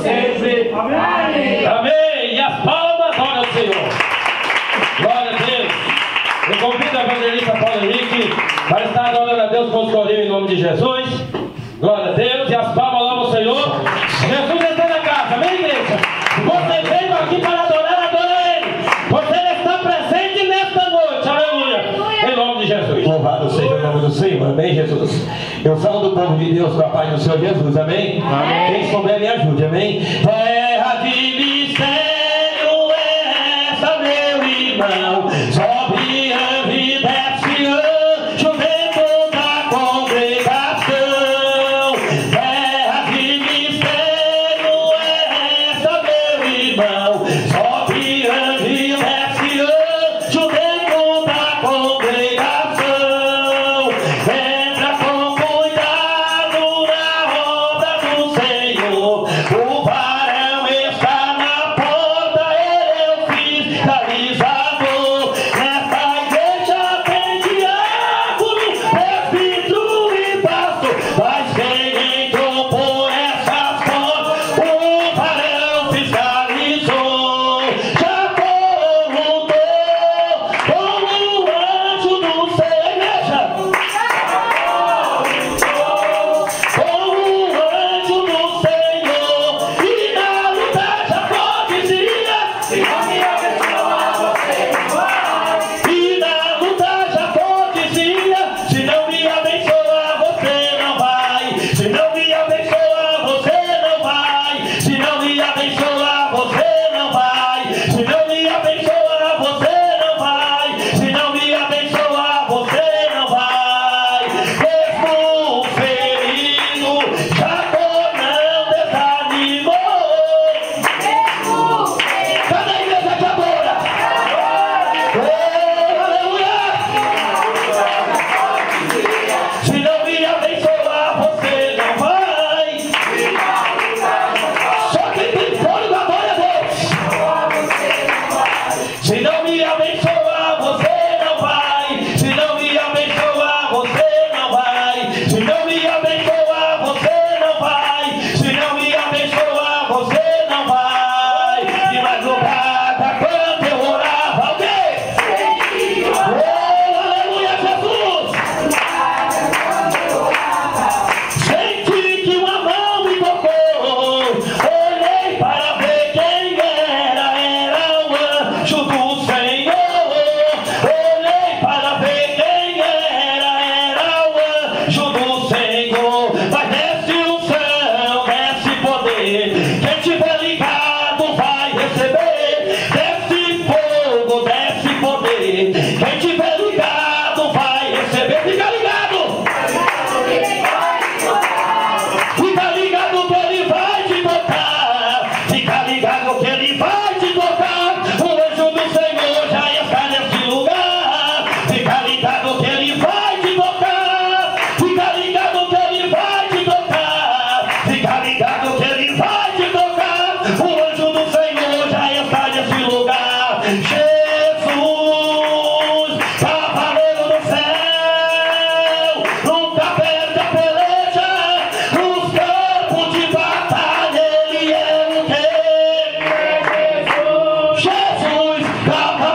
sempre. Amém. Amém. E as palmas, glória o Senhor. Glória a Deus. Eu convido a evangelista Paulo Henrique para estar adorando a Deus com o corinhos em nome de Jesus. Glória a Deus. E as palmas. Eu salvo o povo de Deus com a paz do Senhor Jesus, amém? amém. Quem souber me ajude, amém? É, ಹೆಚ್ಚು Calma!